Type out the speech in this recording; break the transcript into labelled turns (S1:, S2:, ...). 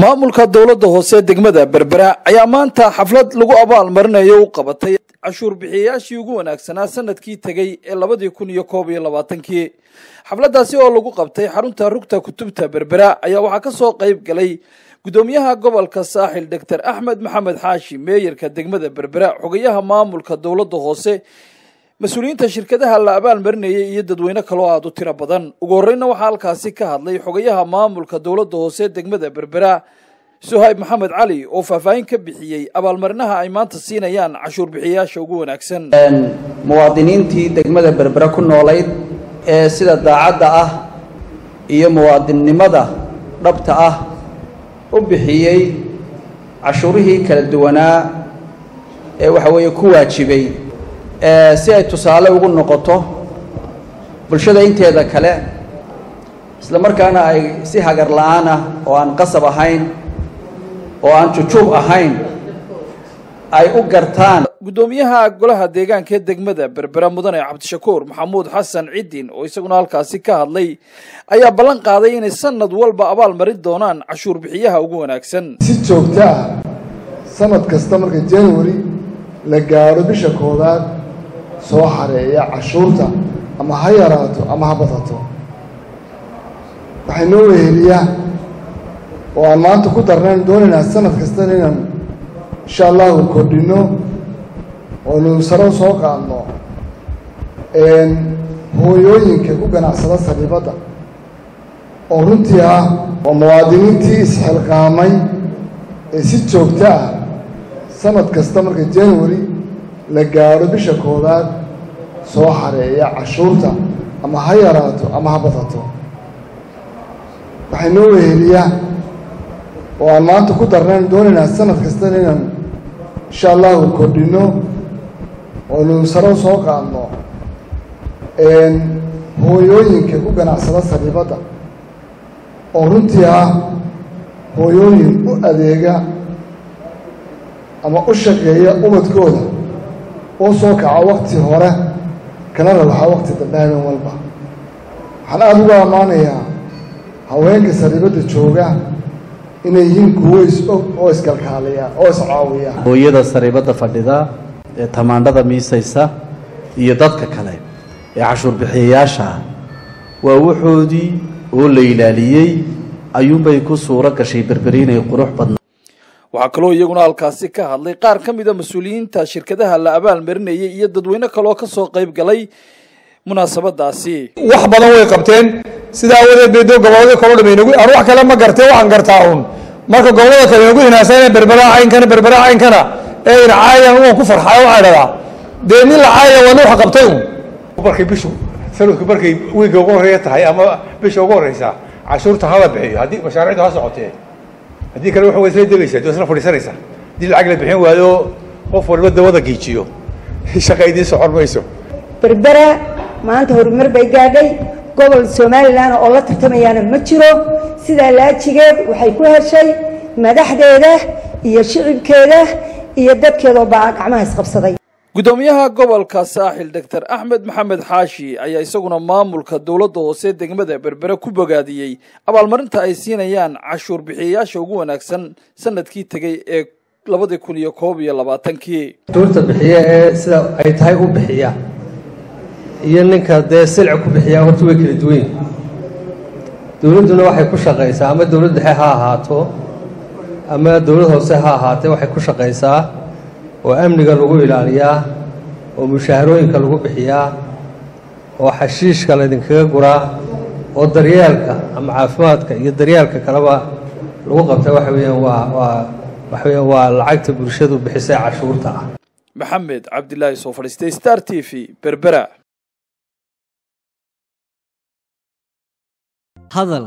S1: maamulka dowladda hoose degmada berbera ayaa maanta xaflad lagu abaal marinayo u qabatay cashuur bixiyayaashii ugu wanaagsanaa sannadkii tegey ee labadii kun iyo koob iyo labaatankii. Xafladdaasi oo lagu qabtay xarunta rugta kutubta berbera ayaa waxaa ka soo qayb galay guddoomiyaha gobolka saaxil doctor axmed maxamed xaashi meeyarka degmada berbera xogayaha maamulka dowladda hoose mas'uuliyiinta shirkadaha la abaal marinayay iyo dadweyne kaloo aada u tiro badan. Ugu horreyna waxaa halkaasi ka hadlay xogayaha maamulka dowladda hoose degmada berbera suhayb maxamed cali oo faahfaahin ka bixiyey abaalmarinaha ay maanta siinayaan cashuur bixiyayaasha ugu wanaagsan.
S2: Muwaadiniintii degmada berbera ku noolayd ee sida daacadda ah iyo muwaadinnimada dhabta ah u bixiyey cashuurihii kala duwanaa ee waxa weeye ku waajibay si ay tusaale ugu noqoto bulshada inteeda kale isla markaana ay si hagar la'aan ah oo aan qasab ahayn oo aan jujuub ahayn ay u gartaan.
S1: Guddoomiyaha golaha deegaanka ee degmada berbera mudane cabdishakuur maxamuud xasan ciddin oo isaguna halkaasi ka hadlay ayaa ballan qaaday inay sanad walba abaal marin doonaan cashuur bixiyaha ugu wanaagsan.
S3: Si joogto ah sanad kasta marka january la gaadho bisha koowaad soo xareeya cashuurta ama ha yaraato ama ha badato. Waxay noo weheliyaa oo aan maanta ku darnayn doonaynaa sanad kastana inaan insha allahu kordhinno oonu saro soo qaadno hooyooyinka ku ganacsada sariibadda oo runtii ah waa muwaadiniintii isxilqaamay ee si joogto ah sanad kasta marka january la gaadho bisha koowaad soo xareeya cashuurta ama ha yaraato ama ha badato. Waxay noo weheliyaa oo aan maanta ku darnayn doonaynaa sanad kastana inaan insha allahu kordhinno oonu saro soo qaadno hooyooyinka ku ganacsada sariibadda oo runtii ah hooyooyin u adeega ama u shaqeeya ubadkooda oo soo kaca wakti hore kana rabaxa wakti dambe habeen walba. Waxaan aada ugu ammaanayaa haweenka sariibadda jooga inay yihiin kuwo is-og oo iskalkaaliya oo iscaawiya
S4: hooyada sariibadda fadhida ee tamaandhada miisaysa iyo dadka kale ee cashuur bixiyayaasha ah waa waxoodii oo la ilaaliyey ayuunbay ku suuro gashay berberiinay qurux badna
S1: waxaa kaloo iyaguna halkaasi ka hadlay qaar ka mida mas'uuliyiinta shirkadaha la abaal marinayay iyo dadweyne kaloo ka soo qayb galay munaasabadaasi.
S5: Wax badan way qabteen. Sidaa awadeed bay doo gobolladii kalo dhamaynagu aan wax kale ma gartee waxaan gartaa uun. Marka gobollada kale nagu hinaasana berberaha caynkana berberaha caynkana. Ee ina caayan uan ku farxayo waxaa idhahdaa dee nin la caayaya waa wax qabtay un
S6: markay bishu sanadku markay wiigga ugu horreeya tahay ama bisha ugu horreysa cashuurta hala bixiyo. Haddii mashaariicdu ha socotee haddii kale way isla degaysaa dee isla fadhiisanaysaa haddii lacag la bixin waayo qof walba dawada giijiyo shaqa idiin socon mayso
S7: berbera maanta horumar bay gaadhay. Gobol somalilan oo la tartamayaana ma jiro. Sidaa laajigeed waxay ku heshay madaxdeeda iyo shicibkeeda iyo dadkeedoo baa gacmaha isqabsaday
S1: guddoomiyaha gobolka saaxil doctor axmed maxamed xaashi ayaa isaguna maamulka dowladda hoose degmada berbere ku bogaadiyey. Abaalmarinta ay siinayaan cashuur bixiyayaasha ugu wanaagsan sannadkii tegey ee labadii kun iyo koob iyo labaatankii.
S8: Cashuurta bixiya ee sida ay tahay u bixiya. Iyo ninka dee silci ku bixiyaa horta way kala duwan dowladduna waxay ku shaqaysaa ama dowlad dhexe ha ahaato ama dowlad hoose ha ahaatee waxay ku shaqaysaa oo amniga lagu ilaaliyaa oo mushaharooyinka lagu bixiyaa oo xashiishka laydinkaga guraa oo daryeelka ama caafimaadka iyo daryeelka kaleba lagu qabta waxa weeyaan waa waa waxa weyaan waa lacagta bulshadu bixisay cashuurta ah.
S1: Maxamed cabdilaahi soo fadhiistay star t v berbera.
S9: Hadal